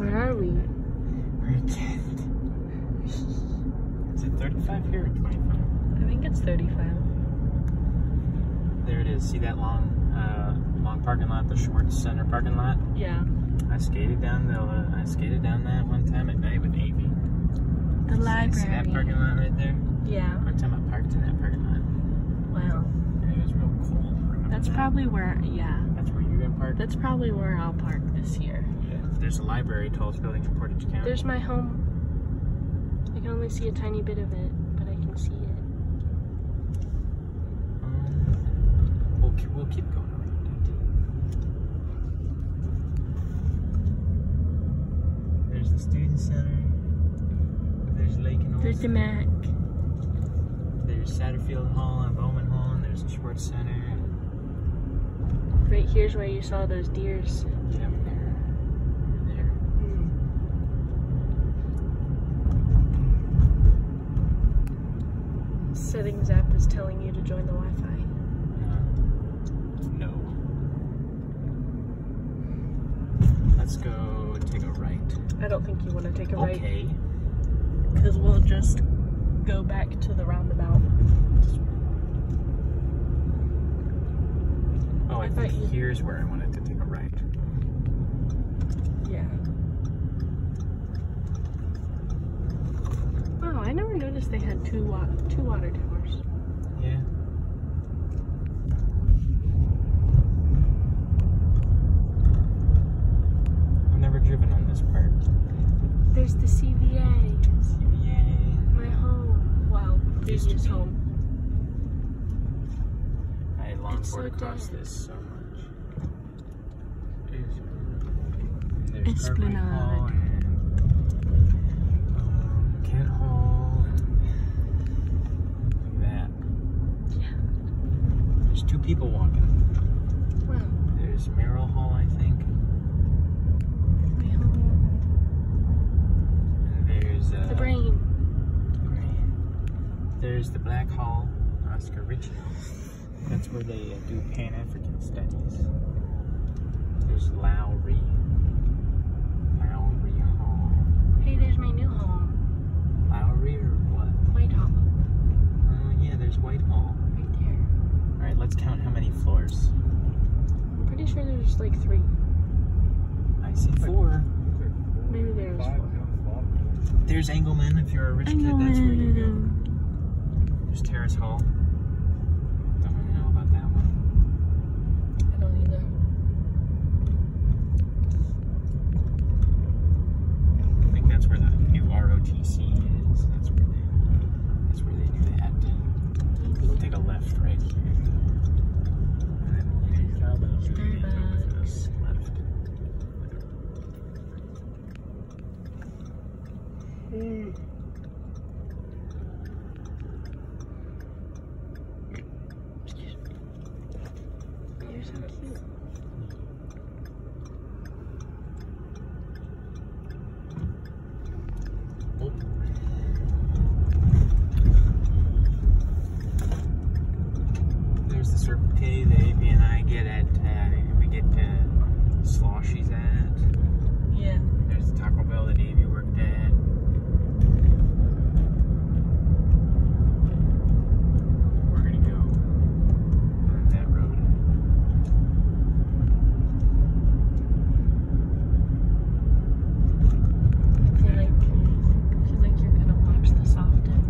Where are we? We're at 10. Is it 35 here or 25? I think it's 35. There it is. See that long, uh, long parking lot, the Schwartz Center parking lot? Yeah. I skated down the, uh, I skated down that one time at night with Avi. The See that parking lot right there? Yeah. One time I parked in that parking lot, Wow. and it was real cold. That's that? probably where, yeah. That's where you're gonna park. That's probably where I'll park this year. There's a library, tallest building in Portage County. There's my home. I can only see a tiny bit of it, but I can see it. Um, we'll, keep, we'll keep going around. There's the student center. There's Lake and There's the Mac. There's Satterfield Hall and Bowman Hall, and there's the Schwartz Center. Right here's where you saw those deers. Yeah, over there. Over there. Settings app is telling you to join the Wi-Fi. Uh, no. Let's go take a right. I don't think you want to take a right Okay. because we'll just go back to the roundabout. Oh, I, I think here's where I wanted to take a right. Yeah. Oh, I never noticed they had two wa- two water towers. Yeah. I've never driven on this part. There's the CVA, Yay. my home. Well, Used to home. I long for so to cross dead. this so much. There's Esplanade. Hall and um, Kent Hall and like that. Yeah. There's two people walking. Well, There's Merrill Hall, I think. And there's uh, The brain. There's the Black Hall, Oscar Ritchie Hall. That's where they uh, do Pan African studies. There's Lowry. Lowry Hall. Hey, there's my new home. Lowry or what? White Hall. Oh, yeah, there's Whitehall. Right let's count how many floors. I'm pretty sure there's like three. I see four. Maybe there's four. There's Engleman, if you're a rich kid, that's where you go. There's Terrace Hall. Don't really know about that one. I don't either. I think that's where the new ROTC is. That's where they that's where they do that. We'll take a left right here. And then we'll take Starbucks. left. You're so cute. Oh. There's the Circle K that AB and I get at. Uh, we get uh, sloshies at. Yeah. There's the Taco Bell that Davey worked at. We're gonna go on that road. I feel like, I feel like you're gonna watch the soften.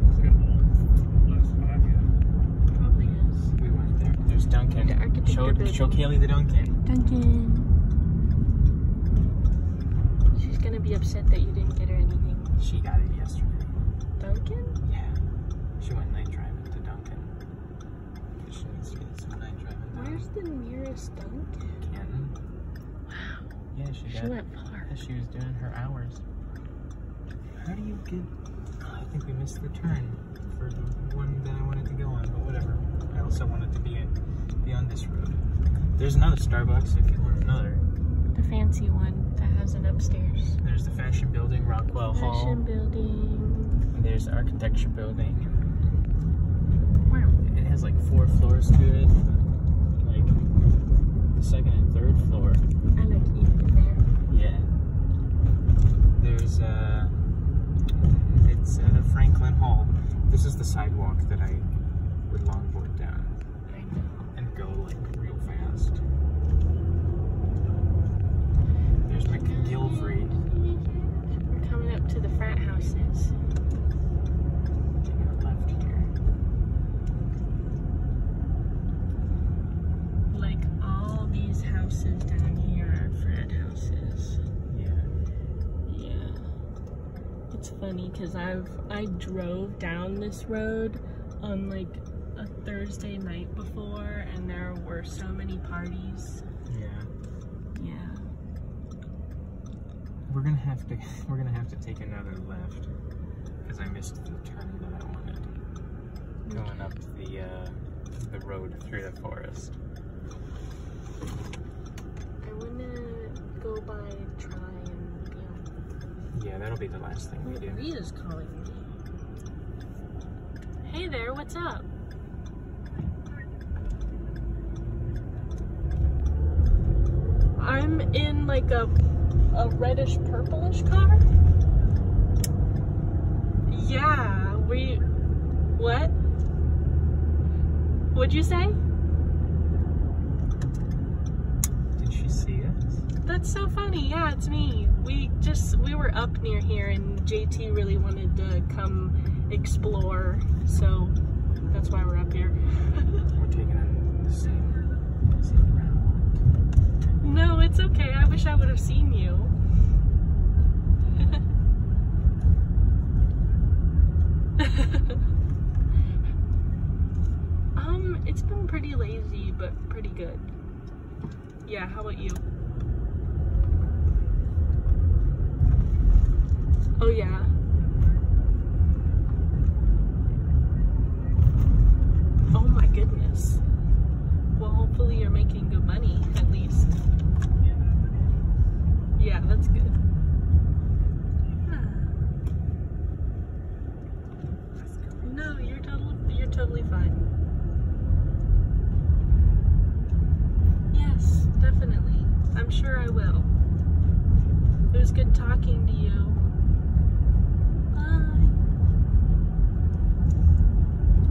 Probably is. We went there. There's Duncan. The architecture show, Kaylee the Duncan. Duncan. She's gonna be upset that you didn't get her anything. She got it yesterday. Duncan? Yeah. She went night driving to Duncan. She needs to get some night driving done. Where's the nearest Duncan? Canton. Wow. Yeah, she got. She got went far. Yeah, she was doing her hours. How do you get? Oh, I think we missed the turn for the one that I wanted to go on, but whatever. I also wanted to be be on this road. There's another Starbucks if you want another. The fancy one that has an upstairs. There's the fashion building, Rockwell fashion Hall. Fashion building. And there's the architecture building. Wow. It has like four floors to it. Like the second and third floor. I like eating there. Yeah. There's uh it's uh, Franklin Hall. This is the sidewalk that I would longboard down go like real fast. There's McGilvrey. We're coming up to the frat houses. Left here. Like all these houses down here are frat houses. Yeah. Yeah. It's funny because I've I drove down this road on like a Thursday night before and there were so many parties. Yeah. Yeah. We're gonna have to we're gonna have to take another left because I missed the turn that I wanted. Going up the uh, the road through the forest. I wanna go by Try and Beyond. Yeah, that'll be the last thing we do. Rita's calling me. Hey there, what's up? I'm in like a a reddish purplish car. Yeah, we what? What'd you say? Did she see us? That's so funny. Yeah, it's me. We just we were up near here and JT really wanted to come explore. So that's why we're up here. We're taking the same, same. No, it's okay. I wish I would have seen you. um, it's been pretty lazy, but pretty good. Yeah, how about you? Oh yeah. Oh my goodness. Well, hopefully you're making good money at least. Yeah, that's good. No, you're totally you're totally fine. Yes, definitely. I'm sure I will. It was good talking to you. Bye.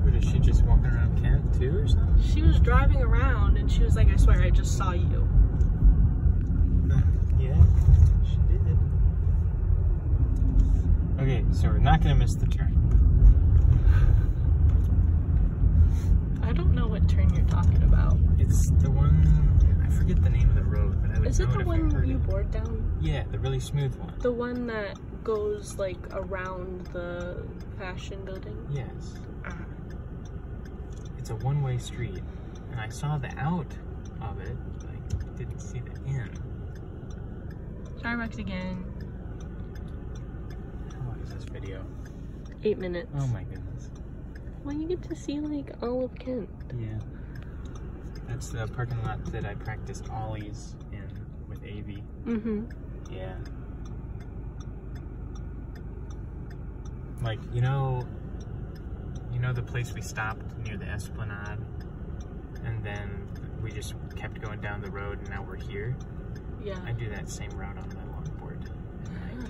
What is she just walking around Kent too or something? She was driving around and she was like, I swear I just saw you. Yeah, she did. Okay, so we're not gonna miss the turn. I don't know what turn you're talking about. It's the one I forget the name of the road, but I would Is it the one you it. bored down? Yeah, the really smooth one. The one that goes like around the fashion building? Yes. Ah. It's a one-way street, and I saw the out of it, but I didn't see the in. Starbucks again. How long is this video? Eight minutes. Oh my goodness. Well, you get to see like all of Kent. Yeah. That's the parking lot that I practiced ollies in with Avi. Mm-hmm. Yeah. Like, you know, you know the place we stopped near the Esplanade? And then we just kept going down the road and now we're here? Yeah. I do that same route on my longboard at night.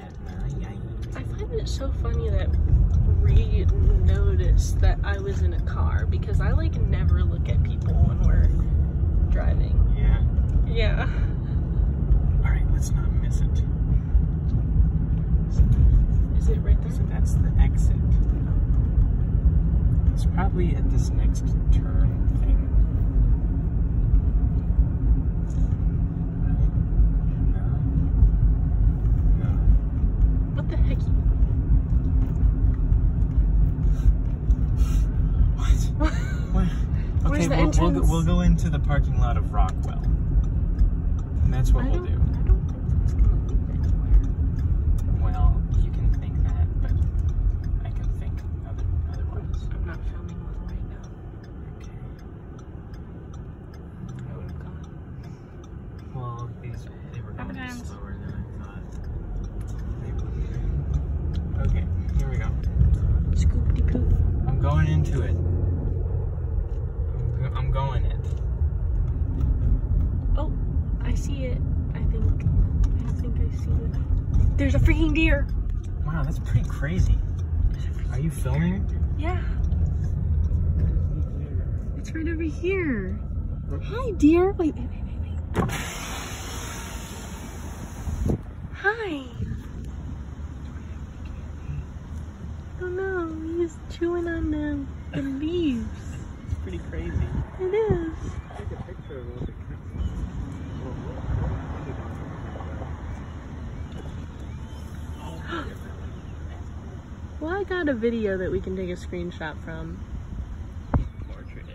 At night. I find it so funny that Reed noticed that I was in a car because I like never look at people when we're driving. Yeah. Yeah. Alright, let's not miss it. Is it right So there? that's the exit. It's probably at this next turn thing. Right? No. No. What the heck? What? What? Where's Okay, the we'll, we'll, go, entrance? Into the parking lot of Rockwell. And that's what we'll do. I don't think that's gonna lead anywhere. Well, you can think that, but I can think other, otherwise. I'm not filming one right now. Okay. I would have gone. Well, these they were Have a going dance. slower than I thought. They would. Okay, here we go. Scoopity poop. I'm going into it. I'm, go- I'm going it. Oh, I see it. I think. I think I see it. There's a freaking deer. Wow, that's pretty crazy. There's a freaking Are you filming? Yeah. It's right over here. Hi, dear. Wait, wait, wait, wait, wait. Hi. Oh no, he's chewing on the, the leaves. It's pretty crazy. It is. Take a picture of all the Well, I got a video that we can take a screenshot from. portrait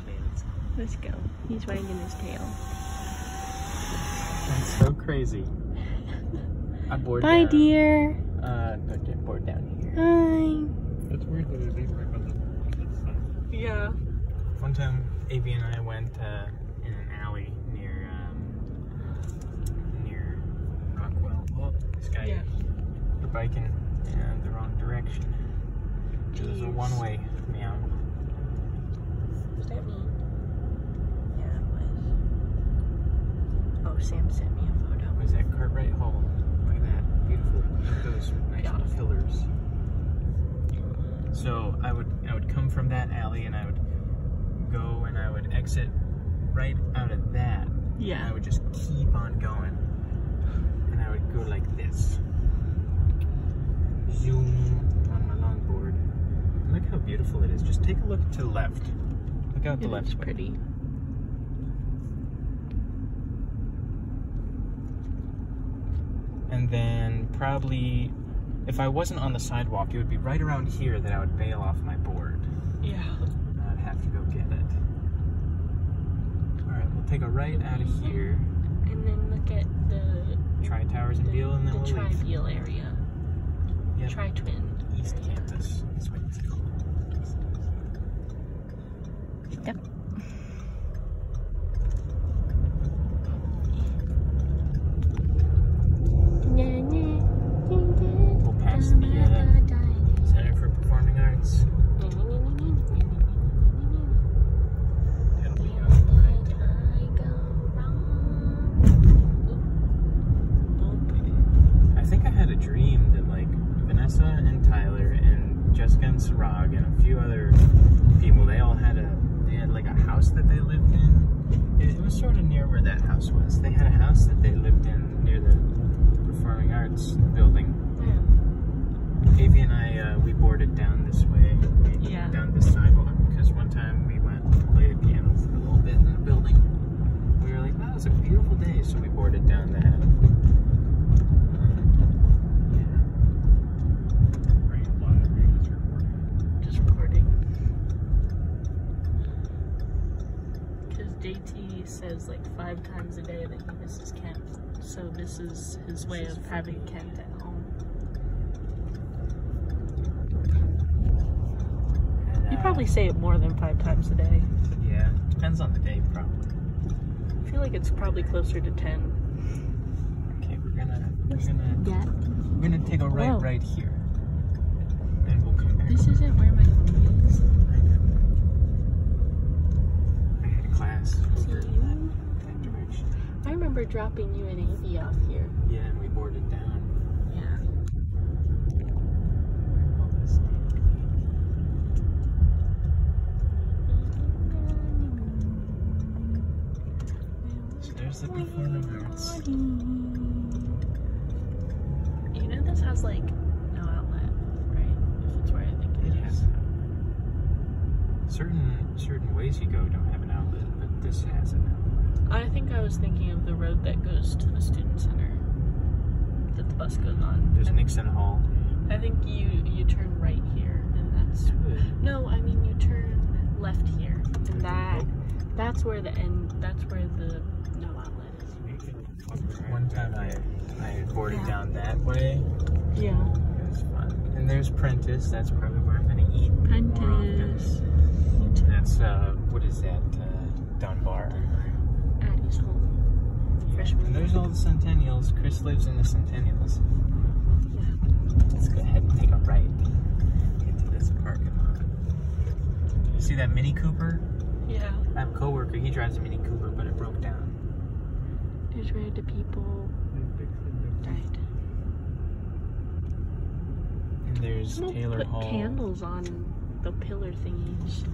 Okay, let's go. Let's go. He's wagging his tail. That's so crazy. I bored Bye, down. dear. Uh, no, get bored down here. Bye. It's weird that they leave right by the that's fine. Yeah. One time, Avi and I went uh, in an alley near um, near Rockwell. This Yeah. we're biking in the wrong direction. It was a one-way meow. Was that me? Yeah, it was. Oh, Sam sent me a photo. What is that Cartwright Hall? Look at that, beautiful. Look at those nice Yeah. pillars. So I would I would come from that alley and I would go and I would exit right out of that Yeah. And I would just keep on going. I would go like this. Zoom on my longboard. Look how beautiful it is. Just take a look to the left. Look out the left way. pretty. And then probably, if I wasn't on the sidewalk, it would be right around here that I would bail off my board. Yeah. I'd have to go get it. All right, we'll take a right out of here. And then look at the Tri Towers and the, Beall, and then the we'll tri-Beal area. Yep. Tri-twin. East Campus. That's what it's called. Yep. Near where that house was. They had a house that they lived in near the Performing Arts building. Avi and I uh, we boarded down this way, Yeah. down this sidewalk because one time we went to play the piano for a little bit in the building. We were like, wow, it's a beautiful day, so we boarded down that. Um, yeah. Are you live or are you just recording? Just recording. Because JT says like five times a day that he misses Kent. So this is his way is of having Kent at home. And, You uh, probably say it more than five times a day. Yeah, depends on the day, probably. I feel like it's probably closer to ten. Okay, we're gonna we're gonna Yeah. we're gonna take a right Whoa. right here, and we'll come back. This isn't where my home is. I had class See over that, that direction. I remember dropping you and Avi off here. Yeah, and we boarded down. Yeah. Where will this take me? So there's the performing arts. You know this has like no outlet, right? If it's where I think It has is. Certain certain ways you go don't have an this has an outlet. I think I was thinking of the road that goes to the student center that the bus goes on. There's I, Nixon Hall. I think you you turn right here, and that's no. I mean you turn left here, and that that's where the end. That's where the no outlet is. One time I I boarded Yeah. down that way. Yeah. It was fun. And there's Prentice. That's probably where I'm gonna eat. Prentice. That's uh, what is that? Dunbar. Addie's home. Freshman. And there's all the Centennials. Chris lives in the Centennials. Yeah. Let's go ahead and take a right into this parking lot. You see that Mini Cooper? Yeah. I have a coworker. He drives a Mini Cooper, but it broke down. There's where the people died. And there's Someone Taylor put Hall. candles on the pillar thingies.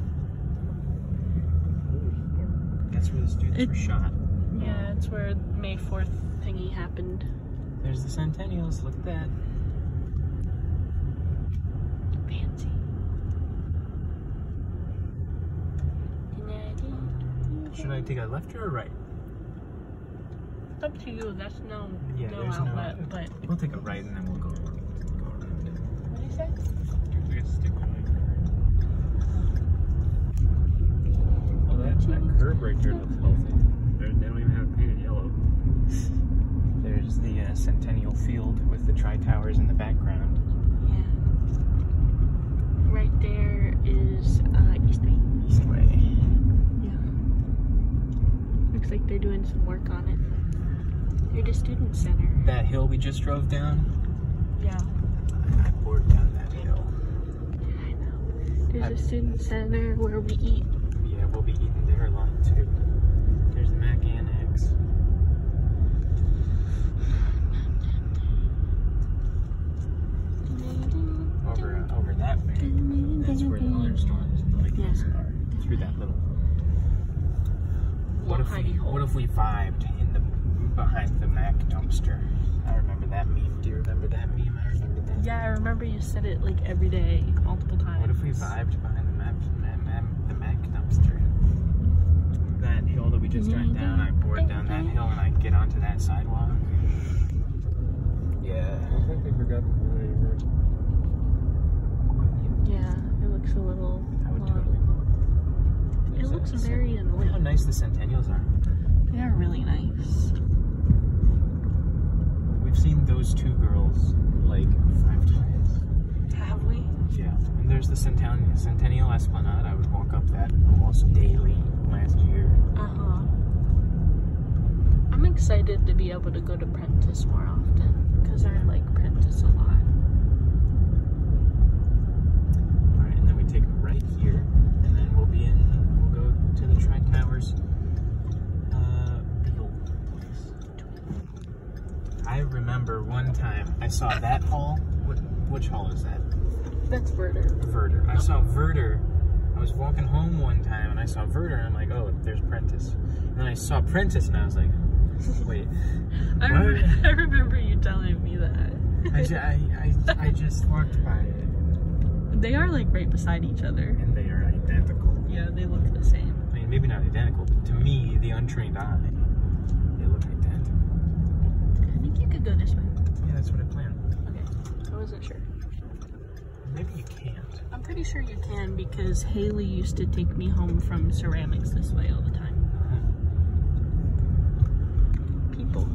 That's where the students It- were shot. Yeah, it's where May 4th thingy happened. There's the Centennials. Look at that. Fancy. Should I take a left or a right? It's up to you. That's no, Yeah, no there's no- outlet. but We'll take a right and then we'll go, go around it. what do you say? There's like a stick Oh, that, that curb right there looks healthy. They're, they don't even have it painted yellow. There's the uh, Centennial Field with the Tri Towers in the background. Yeah. Right there is uh, Eastway. Eastway. Yeah. Looks like they're doing some work on it. Here's the student center. That hill we just drove down, Yeah. I bored down that hill. I know. There's I- a student center where we eat. Yeah, we'll be eating there a lot too. There's the Mac Annex. Over, uh, over that way. That's where the other stores and the Lakers Yeah. are. Through that little. What if we, what if we vibed in the behind the Mac dumpster? I remember that meme. Do you remember that meme? I remember that. Yeah, I remember you said it like every day, multiple times. What if we vibed behind the Mac, Mac, Mac, the Mac dumpster? That hill that we just went mm-hmm. down, I board down that hill and I get onto that sidewalk. Yeah. I think they forgot the way you. Yeah, it looks a little. I would long. totally. It There's looks that- very Look how nice the Centennials are. They are really nice. We've seen those two girls like five times. Have we? Yeah. And there's the Centennial, Centennial Esplanade. I would walk up that almost daily last year. Uh huh. I'm excited to be able to go to Prentice more often because I like Prentice a lot. Alright, and then we take a right here, and then we'll be in, we'll go to the Tri Towers. Uh. I remember one time I saw that hall. What, which hall is that? That's Verder. Verder. I saw Verder. I was walking home one time and I saw Verder and I'm like, oh, there's Prentice. And then I saw Prentice and I was like, wait. I, What? rem- I remember you telling me that. I, ju- I, I, I just walked by it they are like right beside each other. and they are identical. Yeah, they look the same. I mean, maybe not identical, but to me, the untrained eye, they look identical. I think you could go this way. Yeah, that's what I planned. Okay, I wasn't sure. Maybe you can't. I'm pretty sure you can because Haley used to take me home from ceramics this way all the time. People.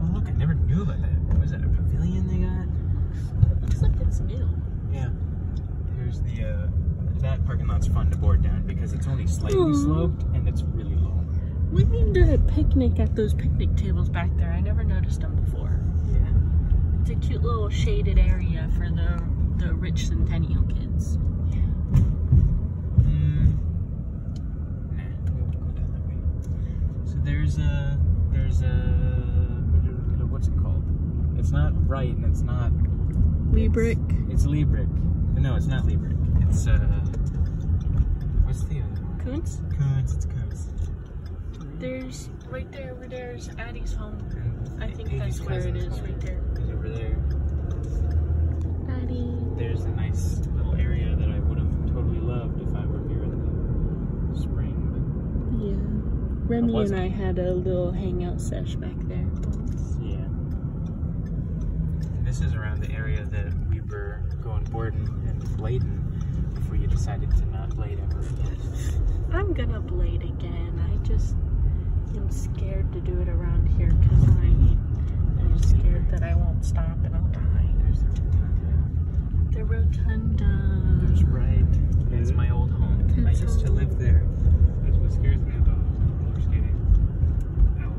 Oh, look, I never knew about that. Was that a pavilion they got? Looks like it's new. Yeah. There's the, uh, that parking lot's fun to board down because it's only slightly Aw. sloped and it's really low. We need to picnic at those picnic tables back there. I never noticed them before. Yeah. It's a cute little shaded area for the the rich centennial kids. Mm, nah, we won't go down that way. So there's a, there's a, what's it called? It's not right and it's not. Leebrick. It's, it's Leebrick. No, it's not Leebrick. It's, uh, what's the other one? Koonce. Koonce, it's Koonce. There's right there over there's Addie's home. I think that's where it is is right there. Is over there. There's a nice little area that I would have totally loved if I were here in the spring. Yeah. Remy and I had a little hangout sesh back there. yeah. This is around the area that we were going boarding and blading before you decided to not blade ever again. I'm gonna blade again. I just am scared to do it around here because I am scared that I won't stop and I'll die. There's the rotunda. The rotunda. There's right. That's my old home. I used to live there. That's what scares me about roller skating. Out.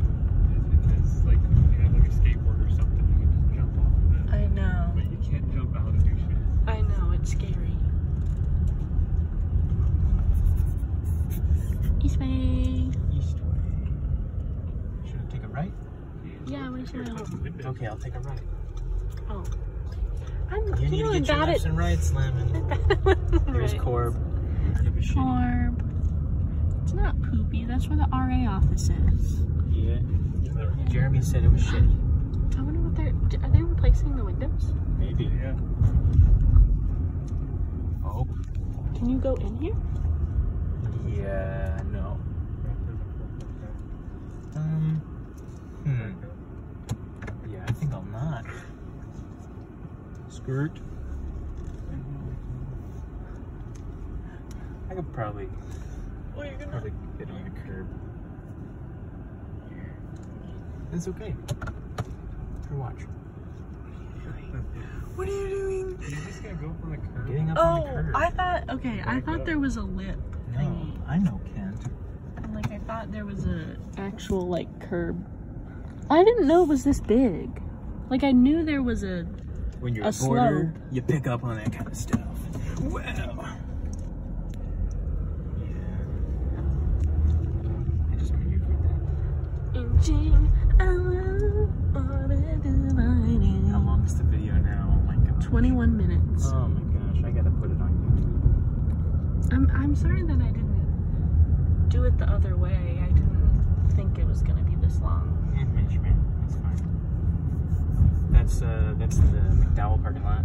Is, is like you have like a skateboard or something, you can just jump off of it. I know. But you can't jump out and do shit. I know. It's scary. East way. East way. Should I take a right? Yeah, where's my home? Okay, I'll take a right. Oh. I'm You need to really get your bad lefts at. and right slamming. There's Right. Korb. Give a shit. Korb. It's not poopy. That's where the RA office is. Yeah. Jeremy said it was shitty. I wonder what they're. Are they replacing the windows? Maybe. Yeah. Oh. Can you go in here? Yeah. No. Um. Hmm. Yeah, I think I'll not. Skirt. I could probably Oh, you're probably get on the curb. It's okay. For watch. What are you doing? You just gotta go from the curb. Getting up on the Oh, curb. I thought. Okay, I thought up. there was a lip no, thingy. I know Kent. And, Like I thought there was a actual like curb. I didn't know it was this big. Like I knew there was a. When you're A a, boarder, slope. you pick up on that kind of stuff. Wow. Yeah. I just maneuvered that. Inching How long is the video now? Oh my god. 21 minutes. Oh my gosh, I gotta put it on YouTube. I'm I'm sorry that I didn't do it the other way. I didn't think it was gonna be this long. Yeah, Mitch, man, that's fine. That's uh, that's the McDowell parking lot,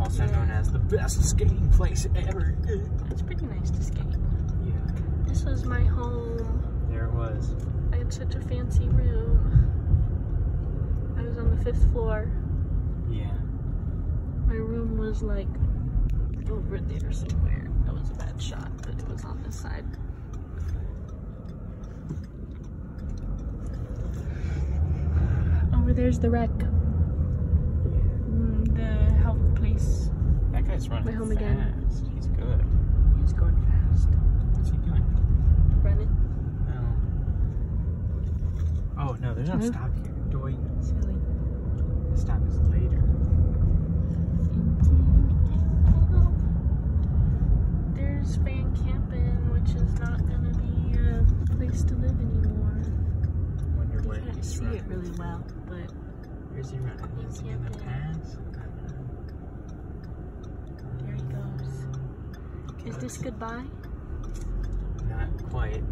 also known as the best skating place ever. It's pretty nice to skate. Yeah, This was my home. there it was. I had such a fancy room. I was on the fifth floor. Yeah. My room was like over there somewhere. That was a bad shot, but it was on this side. Over there's the wreck. Mm, The health place. That guy's running My home fast. again. He's good. He's going fast. What's he doing? Running. Oh. Oh no, there's no Move. stop here. Doy. Silly. The stop is later. There's Van Campen, which is not gonna be a place to live anymore. Wonder You where can't he's see running. it really well, but Where's he running? Is he in the pass? There he goes. Uh, is this goodbye? Not quite.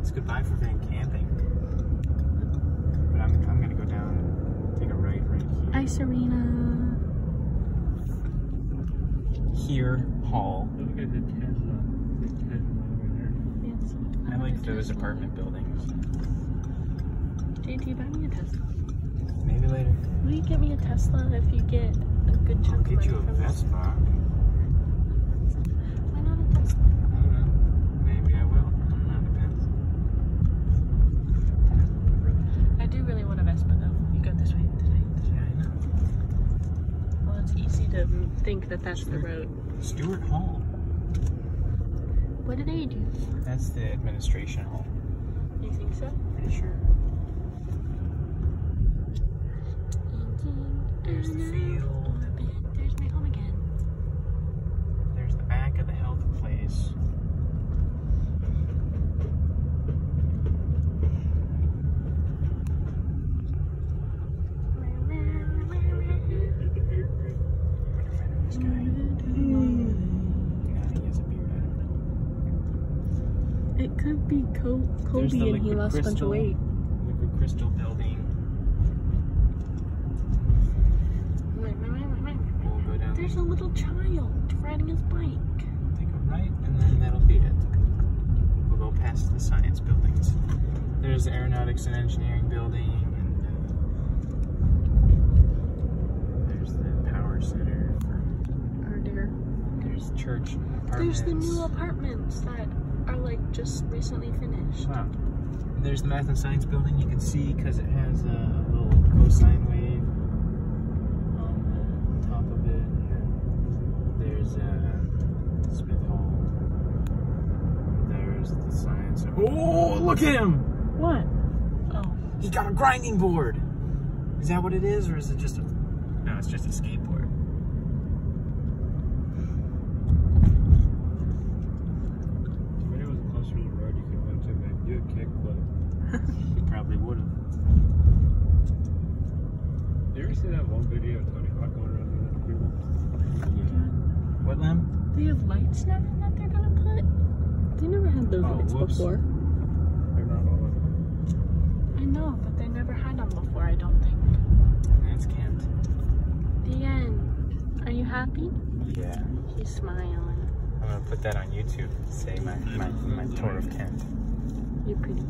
It's goodbye for Van Campen. But I'm, I'm gonna go down, take a right right here. Hi, Serena. Here, Hall. Those guys at Tesla. Tesla over there. Fancy. I like those apartment buildings. JT, buy me a Tesla. Maybe later. Will you get me a Tesla if you get a good I'll chunk of get money you a from this? Vespa. Why not a Tesla? I don't know. Maybe I will. I don't know. Depends. I do really want a Vespa though. You go this way, this way, this way. Yeah, I know. Well, it's easy to that's the road. Stuart Hall. What do they do? That's the administration hall. You think so? Pretty sure. There's the field. There's my home again. There's the back of the health place. This guy. Yeah, he has a beard. I don't know. It could be Co- Kobe the and he liquid lost a bunch of weight. Liquid crystal building. We'll go down. There's a little child riding his bike. Take a right, and then that'll be it. We'll go past the science buildings. There's the aeronautics and engineering building, and uh, there's the power center. For, Or there. there's church apartments. There's the new apartments that are like just recently finished. Wow. There's the math and science building. You can see because it has a little cosine wave on the top of it. And then there's uh, Smith Hall. There's the science. Oh, look at him! What? Oh. He's got a grinding board. Is that what it is, or is it just a? No, it's just a skateboard. If it was closer to the road, you could have went to maybe do a kickflip. He probably would have. You ever see that one video of Tony Hawk going around doing that to people? What lamb? They have lights now that they're gonna put. They never had those Oh, lights whoops. before. They're not all of them. I know, but they never had them before. I don't think. That's Kent. The end. Are you happy? Yeah. He's smiling. I'm gonna put that on YouTube. Say my, my, my tour of Kent. You're pretty.